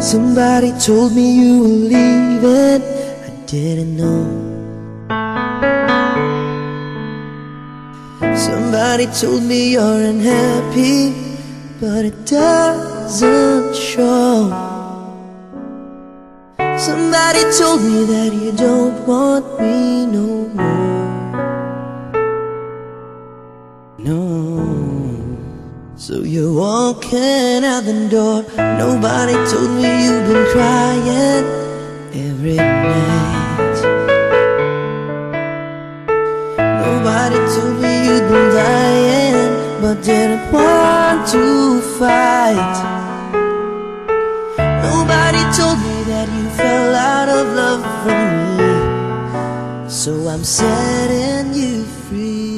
Somebody told me you were leaving, I didn't know. Somebody told me you're unhappy, but it doesn't show. Somebody told me that you don't want me no more. So you're walking out the door. Nobody told me you've been crying every night. Nobody told me you'd been dying, but didn't want to fight. Nobody told me that you fell out of love from me. So I'm setting you free.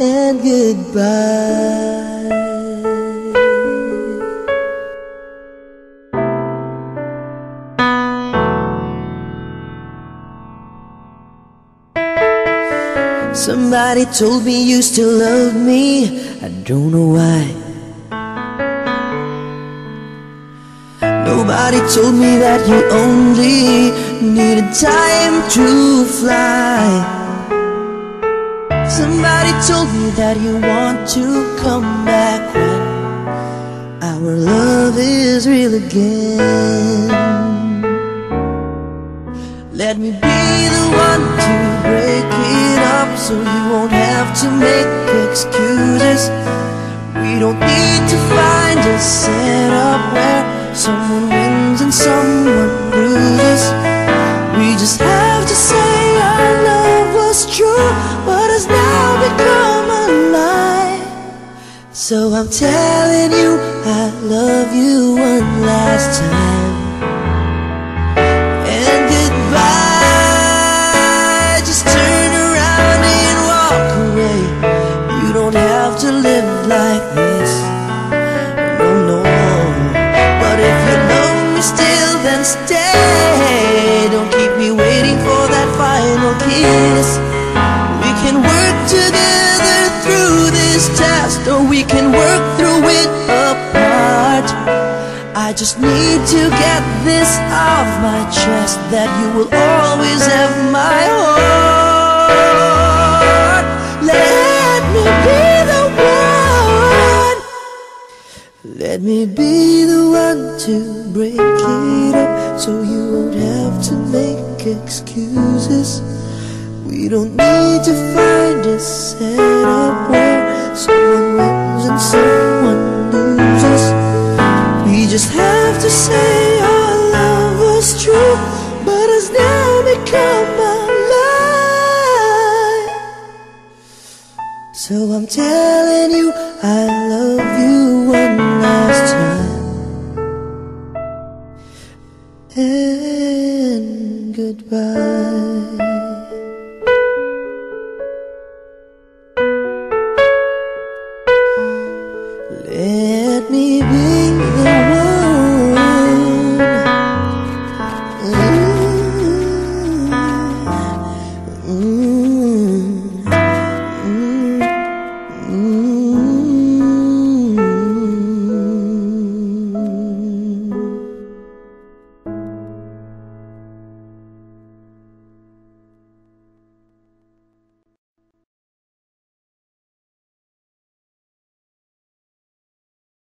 and goodbye. Somebody told me you still love me. I don't know why. Nobody told me that you only needed time to fly. Somebody told me that you want to come back when our love is real again. Let me be the one to break it up so you won't have to make excuses. We don't need to find a setup where someone So I'm telling you, I love you one last time. And goodbye, just turn around and walk away. You don't have to live like this, no, no. But if you love me still, then stay. Don't keep me waiting for that final kiss. I just need to get this off my chest that you will always have my heart. Let me be the one. Let me be the one to break it up so you won't have to make excuses. We don't need to find a setup where someone wins and someone just have to say our love was true, but has now become a lie. So I'm telling you, I love you one last time. And goodbye.